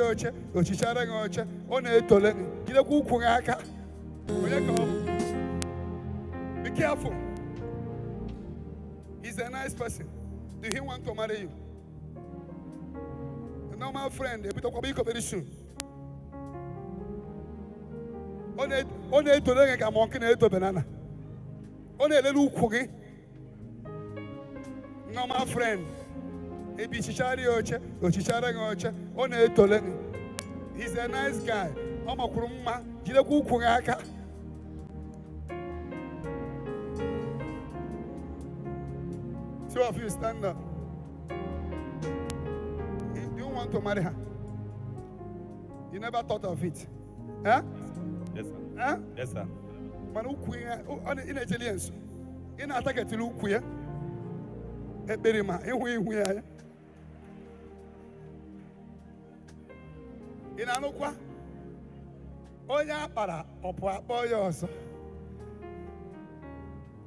oche oche ọ na-etole ụkwụ aka onye ka ọ be careful. He's a nice person. Do he want to marry you? A normal friend ebidokwaba iko very soon. Ọ na- ọ na-etole gị ka mọnkị na-eto banana ọ na-elele ụkwụ gị normal friend. Ebichichara ya oche ochichara gị oche ọ na-etole gị he's a nice guy. Ọ makwuru mma jidekwa ụkwụ gị aka two of you stand up. Do you want to marry her? You never thought of it. Huh? Yes, sir. Huh? Yes, sir. mana ukwu ya ị na-echeli ya nso ị na-ataketili ukwu ya ekpere ma ịhụ ihu ya ya ị na-anụkwa? Onye akpara ọpụ akpọ ya ọzọ.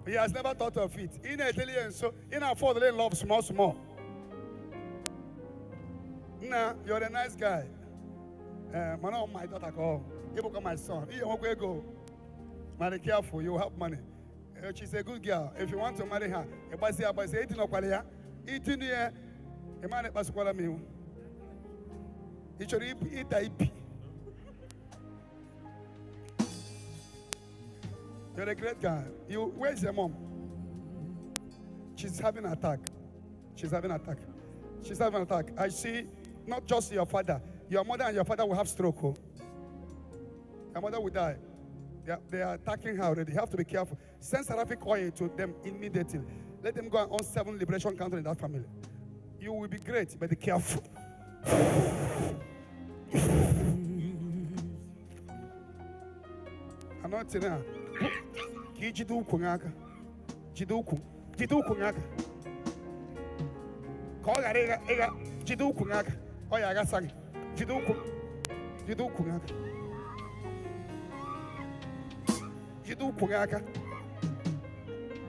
He has never thought of it. Ị na-echeli ya nso ị na-afford in love small small. Nna you're a nice guy. Eh, mana ọ my daughter ka ọ ịbụkwa my son. Ihe nwekwa ego. Marry careful, you have money. Uh, she's a good girl. If you want to marry her, ịgbasi agbasi eti nọkwara ya itinye ya. Ịma na ịkpasukwala m iwu ipi You're a great guy. You, where's your mom? She's having an attack. She's having an attack. She's having an attack. I see not just your father, your mother and your father will have stroke. Oh. Your mother will die. They are, they are attacking her already. You have to be careful. Send seraphic oil to them immediately. Let them go and on seven liberation country in that family. You will be great, but be careful. Anote na. Ki de do haka. De do Ji De do Ka Olha, ghara ịga De do ukwu n'aka. Ọ ya De do Jide De do ukwu n'aka. Jide ukwu De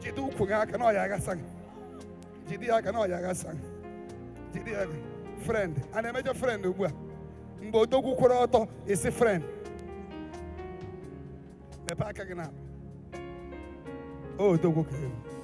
Jide ukwu n'aka na ọ friend. A na-emejọ friend ugbu a mgbe odogwu kwụrụ ọtọ esi friend. Mepe aka gị na odogwu ka ewu